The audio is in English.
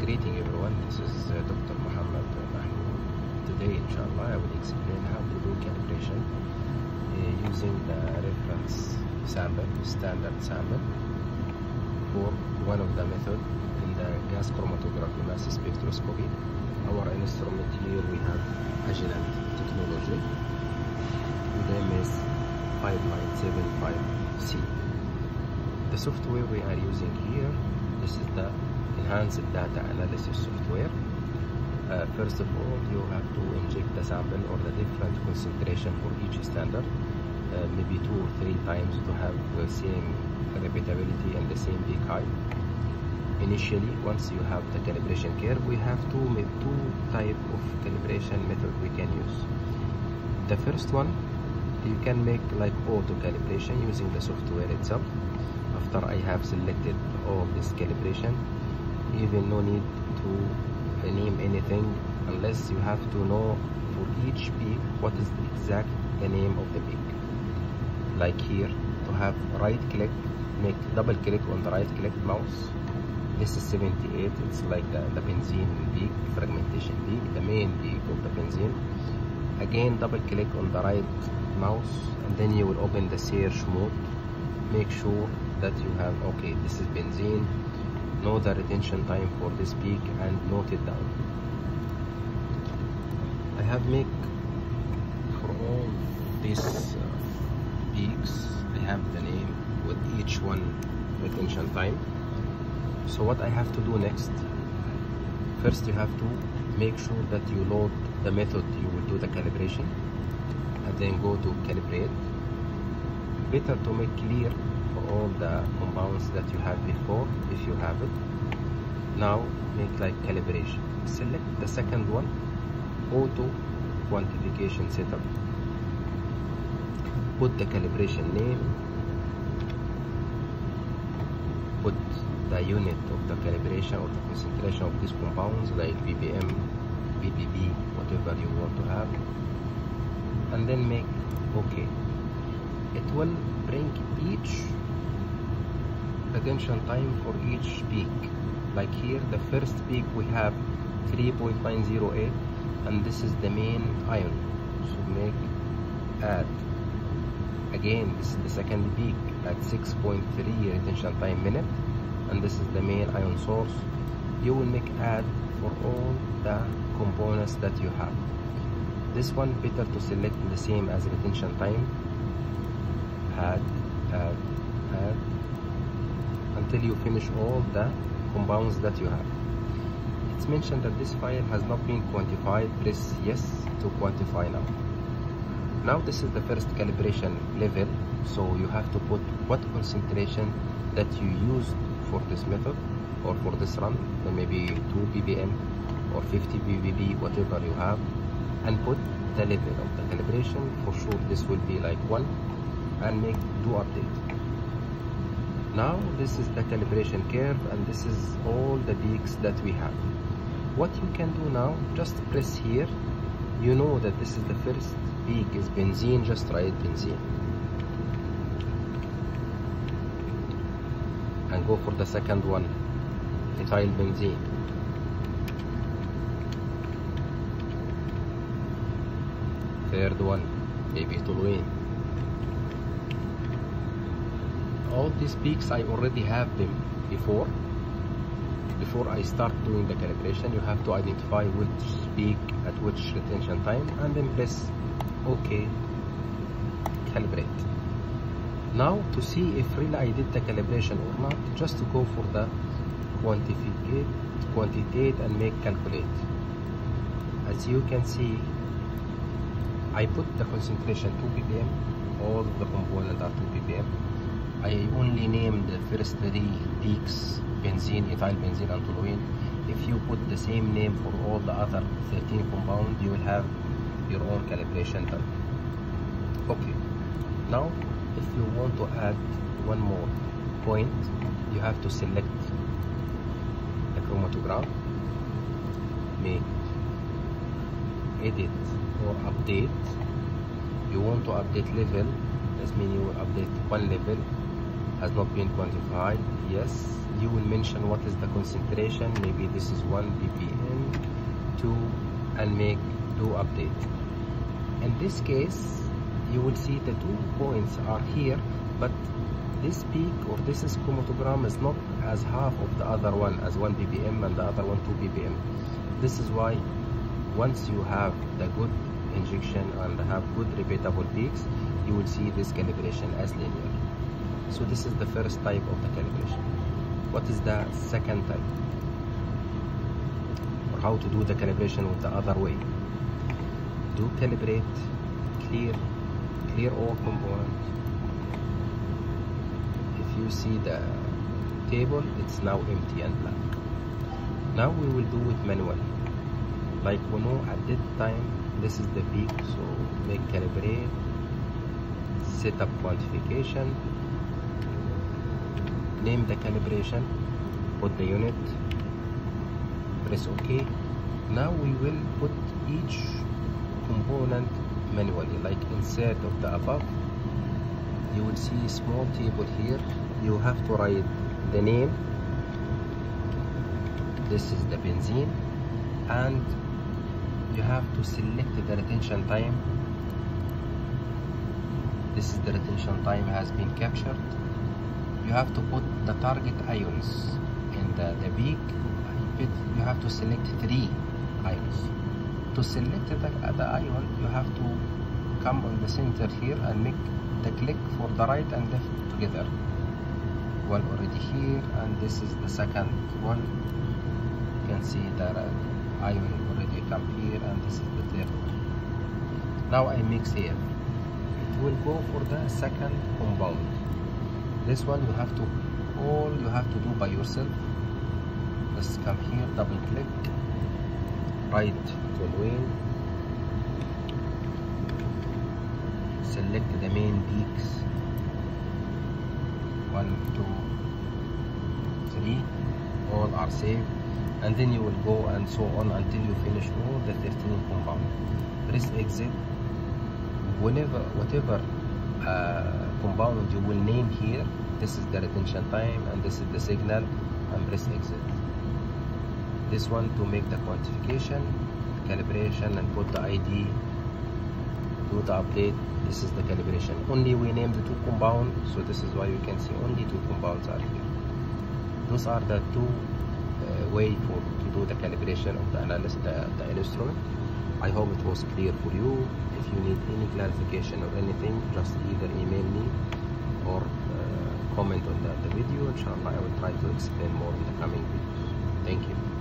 greeting everyone, this is uh, Dr. Mohamed Mahmoud. Today, inshallah, I will explain how to do calibration uh, using the reference sample, standard sample, for one of the method in the gas chromatography mass spectroscopy. Our instrument here we have Agilent technology with MS 5975C. The software we are using here, this is the enhanced data analysis software. Uh, first of all, you have to inject the sample or the different concentration for each standard, uh, maybe two or three times to have the same repeatability and the same height. Initially, once you have the calibration curve, we have two, two type of calibration method we can use. The first one, you can make like auto calibration using the software itself. After I have selected all this calibration, even no need to name anything unless you have to know for each peak what is the exact the name of the peak. Like here to have right click make double click on the right click mouse. This is 78 it's like the, the benzene peak fragmentation peak the main peak of the benzene. Again double click on the right mouse and then you will open the search mode. Make sure that you have okay this is benzene the retention time for this peak and note it down. I have make for all these uh, peaks I have the name with each one retention time. So what I have to do next first you have to make sure that you load the method you will do the calibration and then go to calibrate. Better to make clear all the compounds that you had before if you have it. Now make like calibration. Select the second one. Auto quantification setup. Put the calibration name. Put the unit of the calibration or the concentration of these compounds like ppm ppb whatever you want to have. And then make okay. It will bring each retention time for each peak. Like here the first peak we have 3.908 and this is the main ion. So make add again this is the second peak at 6.3 retention time minute and this is the main ion source. You will make add for all the components that you have. This one better to select the same as retention time. Add add add until you finish all the compounds that you have. It's mentioned that this file has not been quantified. Press yes to quantify now. Now this is the first calibration level so you have to put what concentration that you used for this method or for this run maybe 2 ppm or 50 ppb whatever you have and put the level of the calibration. For sure this will be like 1 and make do update now this is the calibration curve and this is all the peaks that we have. What you can do now just press here. You know that this is the first peak is benzene just write benzene and go for the second one ethyl benzene. Third one maybe toluene all these peaks I already have them before. Before I start doing the calibration you have to identify which peak at which retention time and then press OK. Calibrate. Now to see if really I did the calibration or not just to go for the quantificate quantitate and make calculate. As you can see I put the concentration 2 ppm all the components are 2 ppm I only named the first three peaks benzene, ethyl benzene and toluene. If you put the same name for all the other 13 compounds, you will have your own calibration done. Okay, now if you want to add one more point, you have to select the chromatograph, make edit or update. You want to update level, that means you will update one level has not been quantified yes you will mention what is the concentration. Maybe this is 1 ppm 2 and make do update. In this case you will see the two points are here but this peak or this is chromatogram is not as half of the other one as 1 ppm and the other one 2 ppm this is why once you have the good injection and have good repeatable peaks you will see this calibration as linear so this is the first type of the calibration. What is the second type? Or how to do the calibration with the other way? Do calibrate clear clear all components. If you see the table it's now empty and blank now we will do it manually. Like we know at that time this is the peak so make calibrate set up quantification name the calibration put the unit press ok. Now we will put each component manually like insert of the above. You will see small table here. You have to write the name. This is the benzene. And you have to select the retention time. This is the retention time has been captured you have to put the target ions in the, the peak you have to select three ions. To select the, the ion you have to come on the center here and make the click for the right and left together. One already here and this is the second one. You can see that ion already come here and this is the third one. Now I mix here. It will go for the second compound this one you have to all you have to do by yourself. Just come here double click right toluene select the main peaks. One two three all are saved and then you will go and so on until you finish all the 13 compound. Press exit. Whenever whatever compound you will name here this is the retention time and this is the signal and press exit. This one to make the quantification calibration and put the ID do the update this is the calibration. Only we name the two compound so this is why you can see only two compounds are here. Those are the two uh, way for to do the calibration of the analysis the, the instrument I hope it was clear for you. If you need any clarification or anything just either email me or uh, comment on the, video. Inshallah I will try to explain more in the coming video